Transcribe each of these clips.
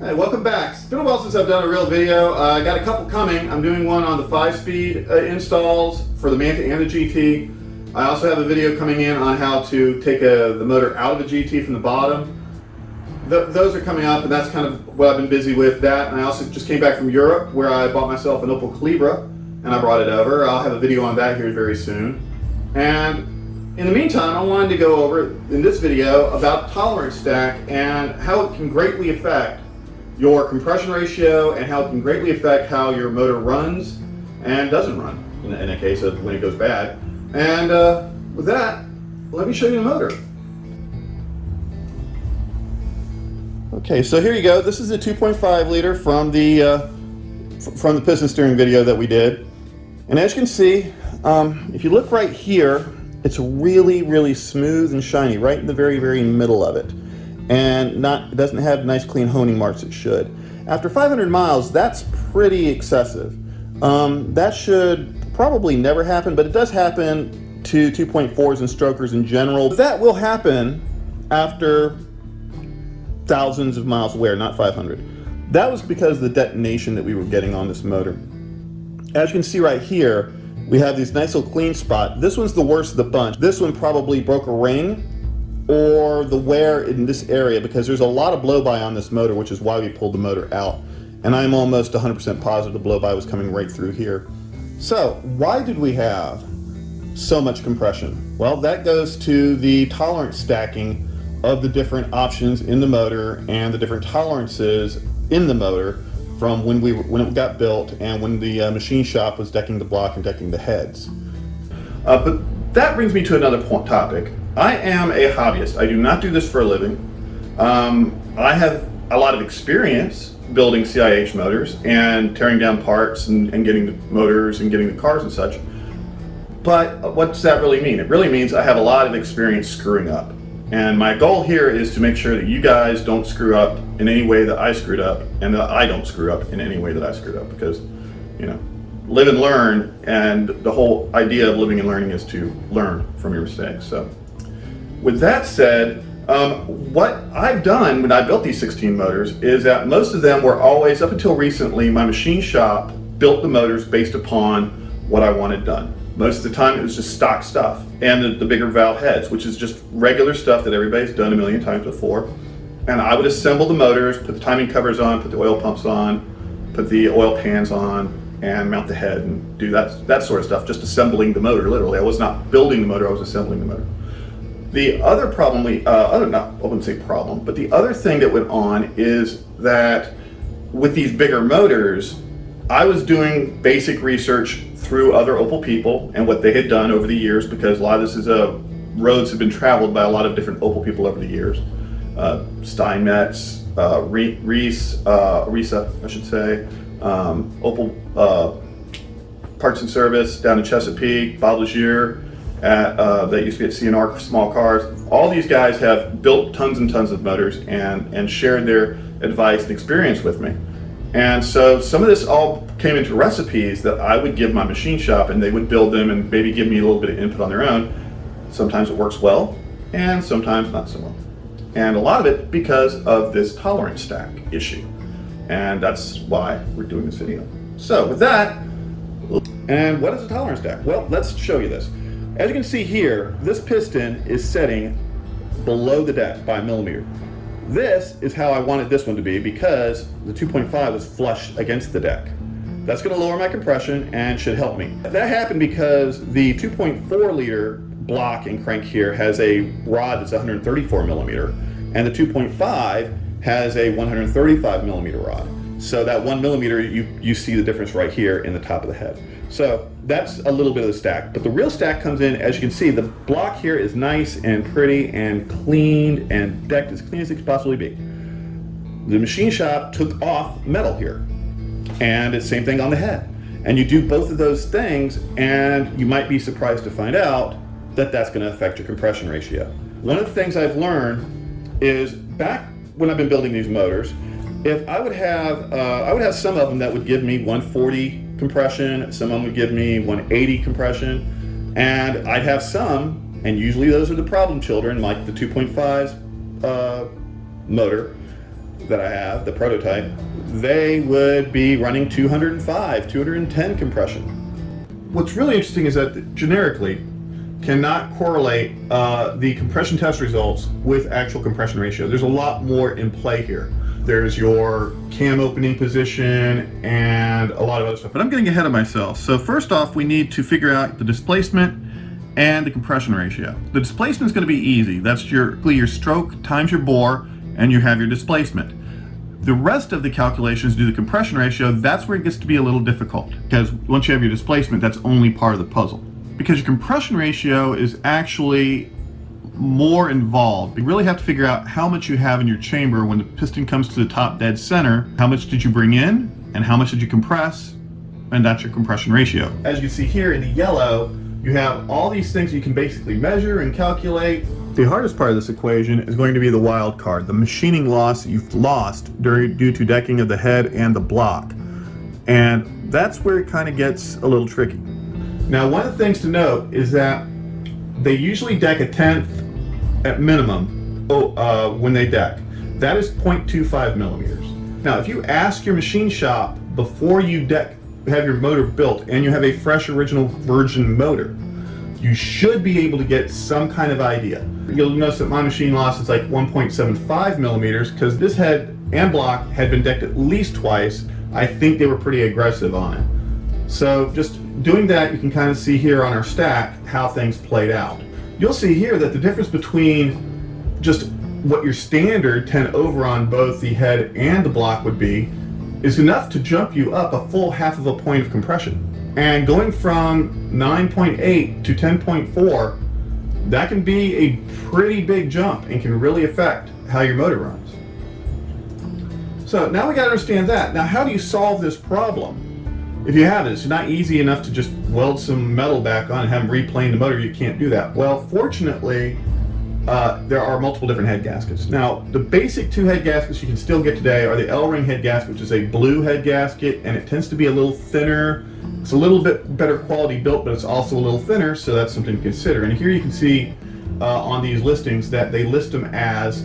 Hey, welcome back. It's been a while since I've done a real video. Uh, I got a couple coming. I'm doing one on the 5-speed uh, installs for the Manta and the GT. I also have a video coming in on how to take a, the motor out of the GT from the bottom. Th those are coming up and that's kind of what I've been busy with. That and I also just came back from Europe where I bought myself an Opel Calibra and I brought it over. I'll have a video on that here very soon. And in the meantime, I wanted to go over in this video about tolerance stack and how it can greatly affect your compression ratio and how it can greatly affect how your motor runs and doesn't run in, in a case of when it goes bad. And uh, with that, let me show you the motor. Okay, so here you go. This is a 2.5 liter from the uh, from the piston steering video that we did. And as you can see, um, if you look right here, it's really, really smooth and shiny right in the very, very middle of it. And not doesn't have nice clean honing marks it should. After 500 miles, that's pretty excessive. Um, that should probably never happen, but it does happen to 2.4s and strokers in general. That will happen after thousands of miles wear, not 500. That was because the detonation that we were getting on this motor. As you can see right here, we have these nice little clean spot. This one's the worst of the bunch. This one probably broke a ring or the wear in this area because there's a lot of blow-by on this motor, which is why we pulled the motor out. And I'm almost 100% positive the blow-by was coming right through here. So why did we have so much compression? Well, that goes to the tolerance stacking of the different options in the motor and the different tolerances in the motor from when we when it got built and when the uh, machine shop was decking the block and decking the heads. Uh, but that brings me to another point, topic. I am a hobbyist. I do not do this for a living. Um, I have a lot of experience building CIH motors and tearing down parts and, and getting the motors and getting the cars and such. But what does that really mean? It really means I have a lot of experience screwing up. And my goal here is to make sure that you guys don't screw up in any way that I screwed up and that I don't screw up in any way that I screwed up because, you know, live and learn and the whole idea of living and learning is to learn from your mistakes. So with that said, um, what I've done when I built these 16 motors is that most of them were always, up until recently, my machine shop built the motors based upon what I wanted done. Most of the time it was just stock stuff and the, the bigger valve heads, which is just regular stuff that everybody's done a million times before. And I would assemble the motors, put the timing covers on, put the oil pumps on, put the oil pans on, and mount the head and do that, that sort of stuff, just assembling the motor, literally. I was not building the motor, I was assembling the motor. The other problem we, uh, other not, I wouldn't say problem, but the other thing that went on is that with these bigger motors, I was doing basic research through other Opel people and what they had done over the years because a lot of this is a uh, roads have been traveled by a lot of different Opel people over the years. Uh, Steinmetz, uh, Reese, uh, Risa, I should say, um, Opel uh, Parts and Service down in Chesapeake, Bob Legier, at, uh, that used to be at CNR for Small Cars. All these guys have built tons and tons of motors and, and shared their advice and experience with me. And so some of this all came into recipes that I would give my machine shop and they would build them and maybe give me a little bit of input on their own. Sometimes it works well and sometimes not so well. And a lot of it because of this tolerance stack issue. And that's why we're doing this video. So with that, and what is a tolerance stack? Well, let's show you this. As you can see here, this piston is setting below the deck by a millimeter. This is how I wanted this one to be because the 2.5 was flush against the deck. That's going to lower my compression and should help me. That happened because the 2.4 liter block and crank here has a rod that's 134 millimeter and the 2.5 has a 135 millimeter rod. So that one millimeter, you, you see the difference right here in the top of the head. So that's a little bit of the stack. But the real stack comes in, as you can see, the block here is nice and pretty and cleaned and decked as clean as it could possibly be. The machine shop took off metal here. And it's the same thing on the head. And you do both of those things and you might be surprised to find out that that's going to affect your compression ratio. One of the things I've learned is back when I've been building these motors, if I would have, uh, I would have some of them that would give me 140 compression, some of them would give me 180 compression, and I'd have some, and usually those are the problem children, like the 2.5 uh, motor, that I have, the prototype, they would be running 205, 210 compression. What's really interesting is that generically cannot correlate uh, the compression test results with actual compression ratio. There's a lot more in play here. There's your cam opening position and a lot of other stuff. But I'm getting ahead of myself. So first off, we need to figure out the displacement and the compression ratio. The displacement is going to be easy. That's your, your stroke times your bore, and you have your displacement. The rest of the calculations do the compression ratio. That's where it gets to be a little difficult because once you have your displacement, that's only part of the puzzle. Because your compression ratio is actually more involved. You really have to figure out how much you have in your chamber when the piston comes to the top dead center. How much did you bring in and how much did you compress? And that's your compression ratio. As you can see here in the yellow, you have all these things you can basically measure and calculate. The hardest part of this equation is going to be the wild card, the machining loss you've lost during, due to decking of the head and the block. And that's where it kind of gets a little tricky. Now, one of the things to note is that they usually deck a tenth at minimum oh, uh, when they deck. That is 0.25 millimeters. Now, if you ask your machine shop before you deck, have your motor built, and you have a fresh original virgin motor, you should be able to get some kind of idea. You'll notice that my machine loss is like 1.75 millimeters because this head and block had been decked at least twice. I think they were pretty aggressive on it. So just doing that, you can kind of see here on our stack how things played out you'll see here that the difference between just what your standard 10 over on both the head and the block would be is enough to jump you up a full half of a point of compression. And going from 9.8 to 10.4, that can be a pretty big jump and can really affect how your motor runs. So now we got to understand that. Now how do you solve this problem? If you have it, it's not easy enough to just weld some metal back on and have them replane the motor. You can't do that. Well, fortunately, uh, there are multiple different head gaskets. Now, the basic two head gaskets you can still get today are the L-ring head gasket, which is a blue head gasket, and it tends to be a little thinner. It's a little bit better quality built, but it's also a little thinner, so that's something to consider. And here you can see uh, on these listings that they list them as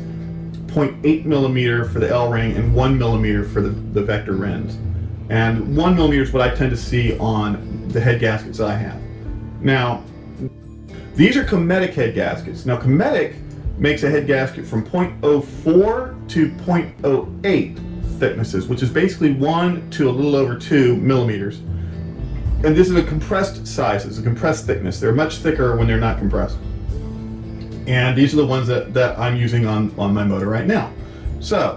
0.8 millimeter for the L-ring and 1 millimeter for the, the Victor Reinz. And one millimeter is what I tend to see on the head gaskets I have. Now, these are Cometic head gaskets. Now, Cometic makes a head gasket from 0.04 to 0.08 thicknesses, which is basically one to a little over two millimeters. And this is a compressed size, it's a compressed thickness. They're much thicker when they're not compressed. And these are the ones that, that I'm using on, on my motor right now. So,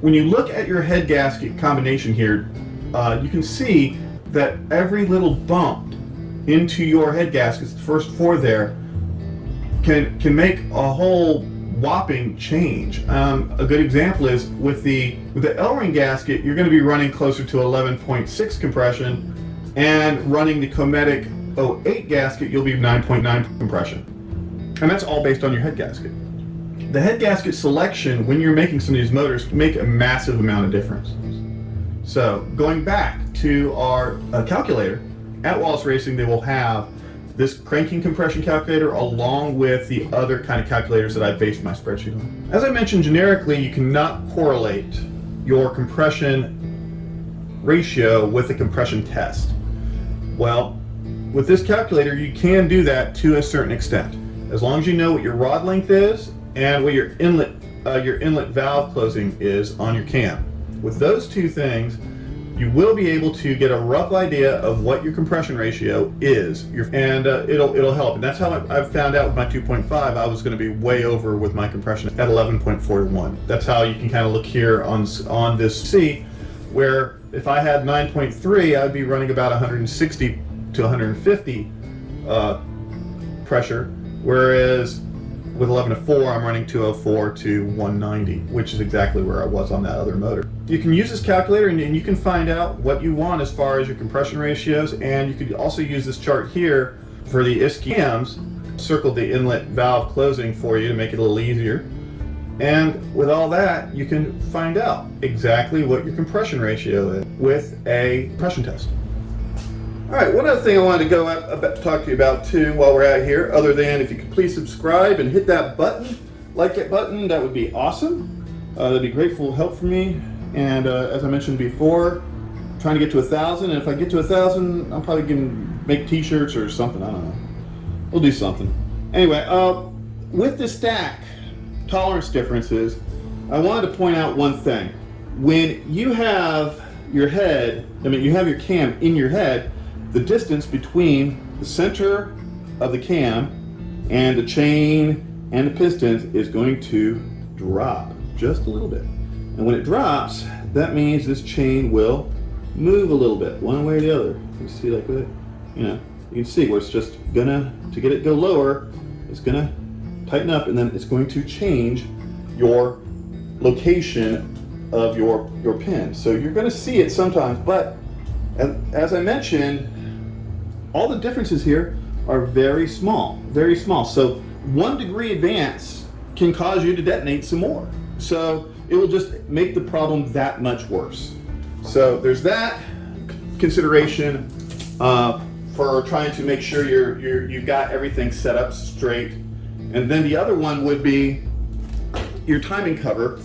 when you look at your head gasket combination here, uh, you can see that every little bump into your head gaskets, the first four there, can can make a whole whopping change. Um, a good example is with the with the L-ring gasket, you're going to be running closer to 11.6 compression, and running the Cometic 08 gasket, you'll be 9.9 compression, and that's all based on your head gasket the head gasket selection when you're making some of these motors make a massive amount of difference. So going back to our uh, calculator, at Wallace Racing they will have this cranking compression calculator along with the other kind of calculators that I based my spreadsheet on. As I mentioned generically, you cannot correlate your compression ratio with a compression test. Well, with this calculator, you can do that to a certain extent. As long as you know what your rod length is and what your inlet uh, your inlet valve closing is on your cam. With those two things, you will be able to get a rough idea of what your compression ratio is, and uh, it'll it'll help. And that's how I, have found out with my 2.5, I was going to be way over with my compression at 11.41. That's how you can kind of look here on on this C, where if I had 9.3, I'd be running about 160 to 150 uh, pressure, whereas with 11 to 4, I'm running 204 to 190, which is exactly where I was on that other motor. You can use this calculator and, and you can find out what you want as far as your compression ratios, and you could also use this chart here for the ISCAMs, circle the inlet valve closing for you to make it a little easier. And with all that, you can find out exactly what your compression ratio is with a compression test. All right, one other thing I wanted to go up, to talk to you about too while we're out here, other than if you could please subscribe and hit that button, like that button, that would be awesome. Uh, that'd be grateful help for me. And uh, as I mentioned before, trying to get to a thousand. And if I get to a thousand, I'm probably gonna make T-shirts or something. I don't know. We'll do something. Anyway, uh, with the stack tolerance differences, I wanted to point out one thing. When you have your head, I mean, you have your cam in your head, the distance between the center of the cam and the chain and the pistons is going to drop just a little bit. And when it drops, that means this chain will move a little bit, one way or the other. You see like that? You know, you can see where it's just gonna, to get it go lower, it's gonna tighten up and then it's going to change your location of your, your pin. So you're gonna see it sometimes, but as I mentioned, all the differences here are very small, very small. So one degree advance can cause you to detonate some more. So it will just make the problem that much worse. So there's that consideration uh, for trying to make sure you're, you're, you've got everything set up straight. And then the other one would be your timing cover.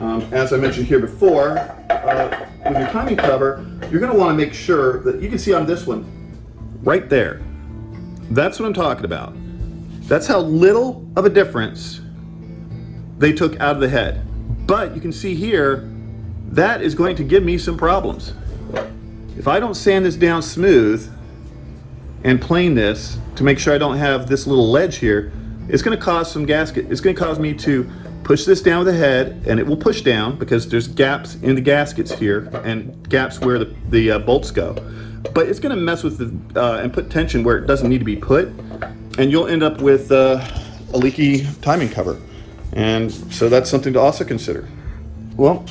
Um, as I mentioned here before, uh, with your timing cover, you're going to want to make sure that you can see on this one, right there. That's what I'm talking about. That's how little of a difference they took out of the head. But you can see here, that is going to give me some problems. If I don't sand this down smooth and plane this to make sure I don't have this little ledge here, it's gonna cause some gasket. It's gonna cause me to push this down with the head and it will push down because there's gaps in the gaskets here and gaps where the, the uh, bolts go. But it's gonna mess with the, uh, and put tension where it doesn't need to be put and you'll end up with uh, a leaky timing cover. And so that's something to also consider. Well,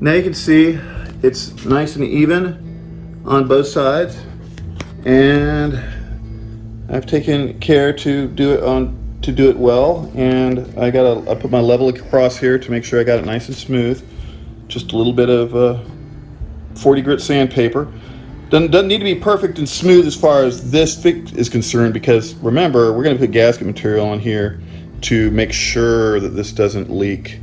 now you can see it's nice and even on both sides. And I've taken care to do it on to do it well. And I got a, I put my level across here to make sure I got it nice and smooth. Just a little bit of uh, 40 grit sandpaper. Doesn't, doesn't need to be perfect and smooth as far as this fit is concerned because remember, we're going to put gasket material on here to make sure that this doesn't leak.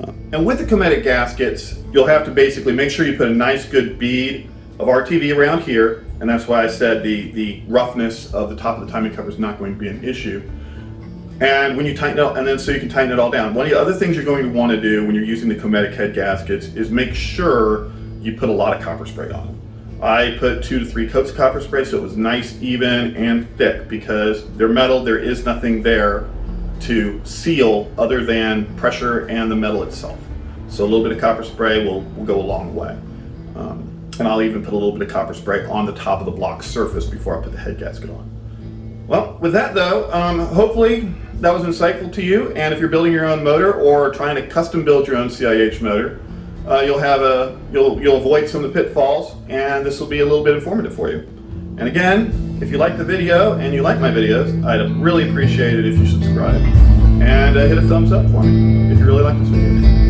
Uh, and with the Cometic gaskets, you'll have to basically make sure you put a nice good bead of RTV around here, and that's why I said the, the roughness of the top of the timing cover is not going to be an issue. And when you tighten it, and then so you can tighten it all down. One of the other things you're going to want to do when you're using the Cometic head gaskets is make sure you put a lot of copper spray on them. I put two to three coats of copper spray so it was nice, even, and thick because they're metal, there is nothing there to seal other than pressure and the metal itself. So a little bit of copper spray will, will go a long way. Um, and I'll even put a little bit of copper spray on the top of the block surface before I put the head gasket on. Well, with that though, um, hopefully that was insightful to you. And if you're building your own motor or trying to custom build your own CIH motor, uh, you'll have a you'll you'll avoid some of the pitfalls, and this will be a little bit informative for you. And again, if you like the video and you like my videos, I'd really appreciate it if you subscribe and uh, hit a thumbs up for me if you really like this video.